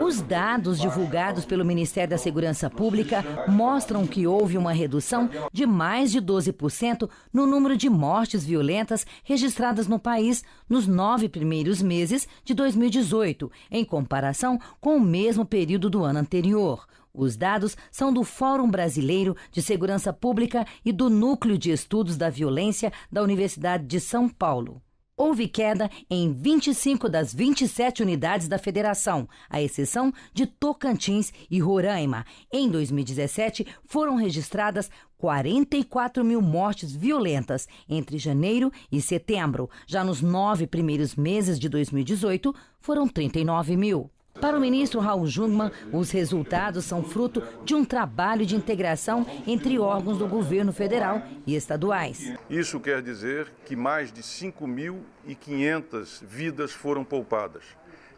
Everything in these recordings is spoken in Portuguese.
Os dados divulgados pelo Ministério da Segurança Pública mostram que houve uma redução de mais de 12% no número de mortes violentas registradas no país nos nove primeiros meses de 2018, em comparação com o mesmo período do ano anterior. Os dados são do Fórum Brasileiro de Segurança Pública e do Núcleo de Estudos da Violência da Universidade de São Paulo. Houve queda em 25 das 27 unidades da federação, à exceção de Tocantins e Roraima. Em 2017, foram registradas 44 mil mortes violentas entre janeiro e setembro. Já nos nove primeiros meses de 2018, foram 39 mil. Para o ministro Raul Jungmann, os resultados são fruto de um trabalho de integração entre órgãos do governo federal e estaduais. Isso quer dizer que mais de 5.500 vidas foram poupadas.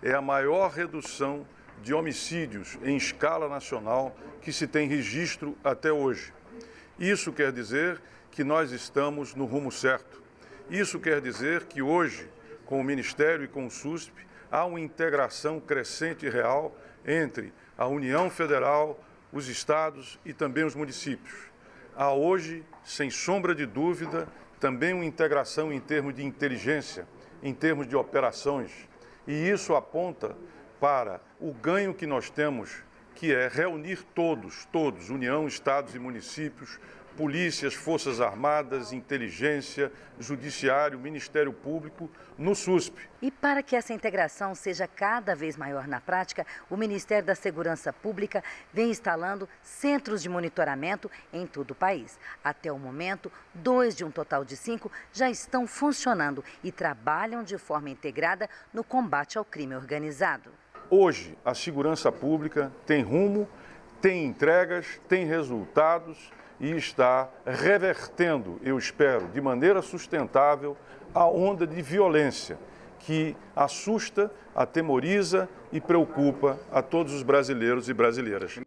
É a maior redução de homicídios em escala nacional que se tem registro até hoje. Isso quer dizer que nós estamos no rumo certo. Isso quer dizer que hoje, com o Ministério e com o SUSP, há uma integração crescente e real entre a União Federal, os estados e também os municípios. Há hoje, sem sombra de dúvida, também uma integração em termos de inteligência, em termos de operações. E isso aponta para o ganho que nós temos, que é reunir todos, todos, União, estados e municípios, polícias, forças armadas, inteligência, judiciário, Ministério Público no SUSP. E para que essa integração seja cada vez maior na prática, o Ministério da Segurança Pública vem instalando centros de monitoramento em todo o país. Até o momento, dois de um total de cinco já estão funcionando e trabalham de forma integrada no combate ao crime organizado. Hoje, a segurança pública tem rumo, tem entregas, tem resultados e está revertendo, eu espero, de maneira sustentável, a onda de violência que assusta, atemoriza e preocupa a todos os brasileiros e brasileiras.